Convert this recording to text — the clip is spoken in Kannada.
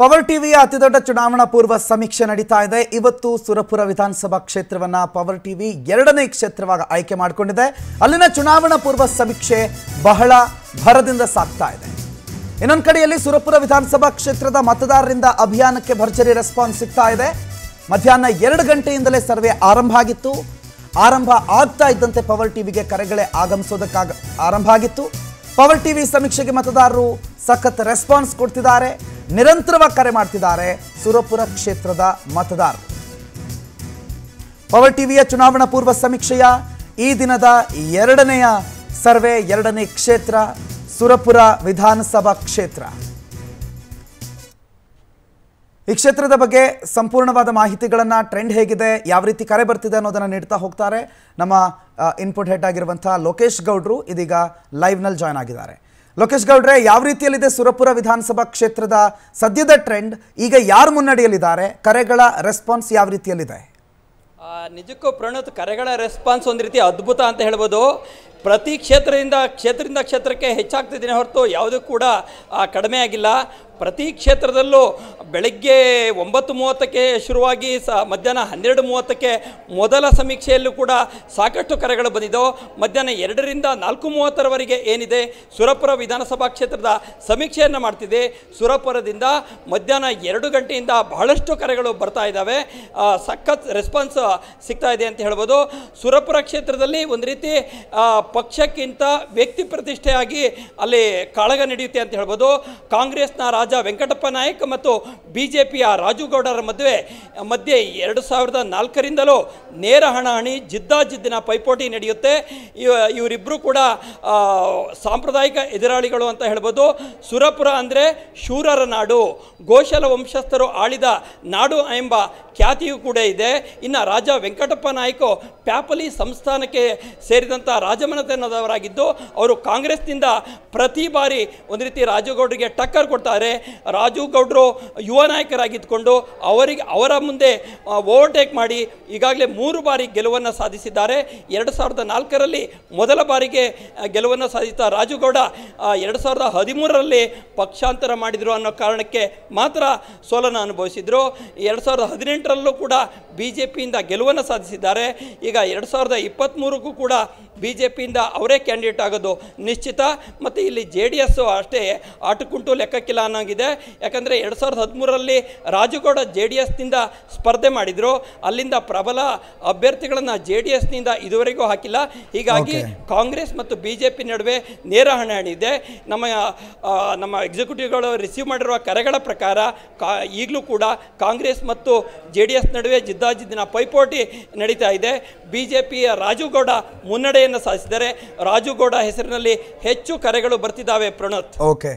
ಪವರ್ ಟಿವಿಯ ಅತಿದೊಡ್ಡ ಚುನಾವಣಾ ಪೂರ್ವ ಸಮೀಕ್ಷೆ ನಡೀತಾ ಇದೆ. ಇವತ್ತು ಸುರಪುರ ವಿಧಾನಸಭಾ ಕ್ಷೇತ್ರವನ್ನ ಪವರ್ ಟಿವಿ ಎರಡನೇ ಕ್ಷೇತ್ರವಾಗಿ ಆಯ್ಕೆ ಮಾಡಿಕೊಂಡಿದೆ. ಅಲ್ಲಿನ ಚುನಾವಣಾ ಪೂರ್ವ ಸಮೀಕ್ಷೆ ಬಹಳ ಭರದಿಂದ ಸಾಗ್ತಾ ಇದೆ. ಇನ್ನೊಂದು ಕಡೆಯಲ್ಲಿ ಸುರಪುರ ವಿಧಾನಸಭಾ ಕ್ಷೇತ್ರದ ಮತದಾರರಿಂದ ಅಭಿಯಾನಕ್ಕೆ ಭರ್ಜರಿ ರೆಸ್ಪಾನ್ಸ್ ಸಿಗ್ತಾ ಇದೆ. ಮಧ್ಯಾಹ್ನ ಎರಡು ಗಂಟೆಯಿಂದಲೇ ಸರ್ವೆ ಆರಂಭ ಆಗಿತ್ತು. ಆರಂಭ ಆಗ್ತಾ ಇದ್ದಂತೆ ಪವರ್ ಟಿವಿಗೆ ಕರೆಗಳೇ ಆಗಮಿಸೋದಕ್ಕಾಗ ಆರಂಭ ಆಗಿತ್ತು. ಪವರ್ ಟಿವಿ ಸಮೀಕ್ಷೆಗೆ ಮತದಾರರು ಸಖತ್ ರೆಸ್ಪಾನ್ಸ್ ಕೊಡ್ತಿದ್ದಾರೆ. ನಿರಂತರವಾಗಿ ಕರೆ ಮಾಡ್ತಿದ್ದಾರೆ ಸುರಪುರ ಕ್ಷೇತ್ರದ ಮತದಾರರು ಪವರ್ ಟಿವಿಯ ಚುನಾವಣಾ ಪೂರ್ವ ಸಮೀಕ್ಷೆಯ ಈ ದಿನದ ಎರಡನೆಯ ಸರ್ವೆ, ಎರಡನೇ ಕ್ಷೇತ್ರ, ಸುರಪುರ ವಿಧಾನಸಭಾ ಕ್ಷೇತ್ರ. ಈ ಕ್ಷೇತ್ರದ ಬಗ್ಗೆ ಸಂಪೂರ್ಣವಾದ ಮಾಹಿತಿಗಳನ್ನು ಟ್ರೆಂಡ್ ಹೇಗಿದೆ, ಯಾವ ರೀತಿ ಕರೆ ಬರ್ತಿದೆ ಅನ್ನೋದನ್ನು ನೀಡ್ತಾ ಹೋಗ್ತಾರೆ ನಮ್ಮ ಇನ್ಪುಟ್ ಹೆಡ್ ಆಗಿರುವಂಥ ಲೋಕೇಶ್ ಗೌಡ್ರು ಇದೀಗ ಲೈವ್ನಲ್ಲಿ ಜಾಯ್ನ್ ಆಗಿದ್ದಾರೆ. ಲೋಕೇಶ್ ಗೌಡ್ರೆ ಯಾವ ರೀತಿಯಲ್ಲಿದೆ ಸುರಪುರ ವಿಧಾನಸಭಾ ಕ್ಷೇತ್ರದ ಸದ್ಯದ ಟ್ರೆಂಡ್? ಈಗ ಯಾರು ಮುನ್ನಡೆಯಲಿದ್ದಾರೆ ಕರೆಗಳ ರೆಸ್ಪಾನ್ಸ್ ಯಾವ ರೀತಿಯಲ್ಲಿದೆ? ನಿಜಕ್ಕೂ ಪ್ರಣತ್, ಕರೆಗಳ ರೆಸ್ಪಾನ್ಸ್ ಒಂದು ರೀತಿ ಅದ್ಭುತ ಅಂತ ಹೇಳ್ಬೋದು. ಪ್ರತಿ ಕ್ಷೇತ್ರದಿಂದ ಕ್ಷೇತ್ರದಿಂದ ಕ್ಷೇತ್ರಕ್ಕೆ ಹೆಚ್ಚಾಗ್ತಿದ್ದೀನಿ ಹೊರತು ಯಾವುದೂ ಕೂಡ ಕಡಿಮೆ ಆಗಿಲ್ಲ. ಪ್ರತಿ ಕ್ಷೇತ್ರದಲ್ಲೂ ಬೆಳಗ್ಗೆ ಒಂಬತ್ತು ಮೂವತ್ತಕ್ಕೆ ಶುರುವಾಗಿ ಸ ಮಧ್ಯಾಹ್ನ ಹನ್ನೆರಡು ಮೂವತ್ತಕ್ಕೆ ಮೊದಲ ಸಮೀಕ್ಷೆಯಲ್ಲೂ ಕೂಡ ಸಾಕಷ್ಟು ಕರೆಗಳು ಬಂದಿದ್ದವು. ಮಧ್ಯಾಹ್ನ ಎರಡರಿಂದ ನಾಲ್ಕು ಮೂವತ್ತರವರೆಗೆ ಏನಿದೆ? ಸುರಪುರ ವಿಧಾನಸಭಾ ಕ್ಷೇತ್ರದ ಸಮೀಕ್ಷೆಯನ್ನು ಮಾಡ್ತಿದೆ ಸುರಪುರದಿಂದ ಮಧ್ಯಾಹ್ನ ಎರಡು ಗಂಟೆಯಿಂದ ಬಹಳಷ್ಟು ಕರೆಗಳು ಬರ್ತಾ ಇದ್ದಾವೆ. ಸಖತ್ ರೆಸ್ಪಾನ್ಸ್ ಸಿಗ್ತಾ ಇದೆ ಅಂತ ಹೇಳ್ಬೋದು. ಸುರಪುರ ಕ್ಷೇತ್ರದಲ್ಲಿ ಒಂದು ರೀತಿ ಪಕ್ಷಕ್ಕಿಂತ ವ್ಯಕ್ತಿ ಪ್ರತಿಷ್ಠೆಯಾಗಿ ಅಲ್ಲಿ ಕಾಳಗ ನಡೆಯುತ್ತೆ ಅಂತ ಹೇಳ್ಬೋದು. ಕಾಂಗ್ರೆಸ್ನ ರಾಜ ವೆಂಕಟಪ್ಪ ನಾಯಕ್ ಮತ್ತು ಬಿ ಜೆ ಪಿಯ ರಾಜುಗೌಡರ ಮದುವೆ. ಮಧ್ಯೆ ಎರಡು ಸಾವಿರದ ನಾಲ್ಕರಿಂದಲೂ ನೇರ ಹಣಾಹಣಿ ಜಿದ್ದಾಜಿದ್ದಿನ ಪೈಪೋಟಿ ನಡೆಯುತ್ತೆ. ಇವ- ಇವರಿಬ್ಬರು ಕೂಡ ಸಾಂಪ್ರದಾಯಿಕ ಎದುರಾಳಿಗಳು ಅಂತ ಹೇಳ್ಬೋದು. ಸುರಪುರ ಅಂದರೆ ಶೂರರ ನಾಡು. ಗೋಶಲ ವಂಶಸ್ಥರು ಆಳಿದ ನಾಡು ಎಂಬ ಖ್ಯಾತಿಯೂ ಕೂಡ ಇದೆ. ಇನ್ನು ರಾಜ ವೆಂಕಟಪ್ಪ ನಾಯ್ಕು ಪ್ಯಾಪಲಿ ಸಂಸ್ಥಾನಕ್ಕೆ ಸೇರಿದಂಥ ರಾಜಮನೆತನದವರಾಗಿದ್ದು, ಅವರು ಕಾಂಗ್ರೆಸ್ನಿಂದ ಪ್ರತಿ ಬಾರಿ ಒಂದು ರೀತಿ ರಾಜಗೌಡರಿಗೆ ಟಕ್ಕರ್ ಕೊಡ್ತಾರೆ. ರಾಜು ಗೌಡ್ರು ಯುವ ನಾಯಕರಾಗಿದ್ದುಕೊಂಡು ಅವರಿಗೆ ಅವರ ಮುಂದೆ ಓವರ್ಟೇಕ್ ಮಾಡಿ ಈಗಾಗಲೇ ಮೂರು ಬಾರಿ ಗೆಲುವನ್ನು ಸಾಧಿಸಿದ್ದಾರೆ. ಎರಡು ಸಾವಿರದ ನಾಲ್ಕರಲ್ಲಿ ಮೊದಲ ಬಾರಿಗೆ ಗೆಲುವನ್ನು ಸಾಧಿಸಿದ ರಾಜುಗೌಡ ಎರಡು ಸಾವಿರದ ಹದಿಮೂರರಲ್ಲಿ ಪಕ್ಷಾಂತರ ಮಾಡಿದರು ಅನ್ನೋ ಕಾರಣಕ್ಕೆ ಮಾತ್ರ ಸೋಲನ್ನು ಅನುಭವಿಸಿದರು. ಎರಡು ಸಾವಿರದ ಹದಿನೆಂಟರಲ್ಲೂ ಕೂಡ ಬಿ ಜೆ ಪಿಯಿಂದ ಗೆಲುವನ್ನು ಸಾಧಿಸಿದ್ದಾರೆ. ಈಗ ಎರಡು ಸಾವಿರದ ಇಪ್ಪತ್ತ್ಮೂರಕ್ಕೂ ಕೂಡ ಬಿ ಜೆ ಪಿಯಿಂದ ಅವರೇ ಕ್ಯಾಂಡಿಡೇಟ್ ಆಗೋದು ನಿಶ್ಚಿತ. ಮತ್ತು ಇಲ್ಲಿ ಜೆ ಡಿ ಎಸ್ಸು ಅಷ್ಟೇ ಆಟುಕುಂಟು ಲೆಕ್ಕಕ್ಕಿಲ್ಲ ಅನ್ನೋಂಗಿದೆ. ಯಾಕಂದರೆ ಎರಡು ಸಾವಿರದ ಹದಿಮೂರರಲ್ಲಿ ರಾಜುಗೌಡ ಜೆ ಡಿ ಎಸ್ನಿಂದ ಸ್ಪರ್ಧೆ ಮಾಡಿದರು. ಅಲ್ಲಿಂದ ಪ್ರಬಲ ಅಭ್ಯರ್ಥಿಗಳನ್ನು ಜೆ ಡಿ ಎಸ್ನಿಂದ ಇದುವರೆಗೂ ಹಾಕಿಲ್ಲ. ಹೀಗಾಗಿ ಕಾಂಗ್ರೆಸ್ ಮತ್ತು ಬಿ ಜೆ ಪಿ ನಡುವೆ ನೇರ ಹಣಿದೆ ಇದೆ. ನಮ್ಮ ನಮ್ಮ ಎಕ್ಸಿಕ್ಯೂಟಿವ್ಗಳು ರಿಸೀವ್ ಮಾಡಿರುವ ಕರೆಗಳ ಪ್ರಕಾರ ಕಾ ಈಗಲೂ ಕೂಡ ಕಾಂಗ್ರೆಸ್ ಮತ್ತು ಜೆ ಡಿ ಎಸ್ ನಡುವೆ ಜಿದ್ದಾಜಿದ್ದಿನ ಪೈಪೋಟಿ ನಡೀತಾ ಇದೆ. ಬಿ ಜೆ ಪಿಯ ರಾಜುಗೌಡ ಮುನ್ನಡೆಯನ್ನು ಸಾಧಿಸಿದರೆ ರಾಜುಗೌಡ ಹೆಸರಿನಲ್ಲಿ ಹೆಚ್ಚು ಕರೆಗಳು ಬರ್ತಿದ್ದಾವೆ ಪ್ರಣೋತ್. ಓಕೆ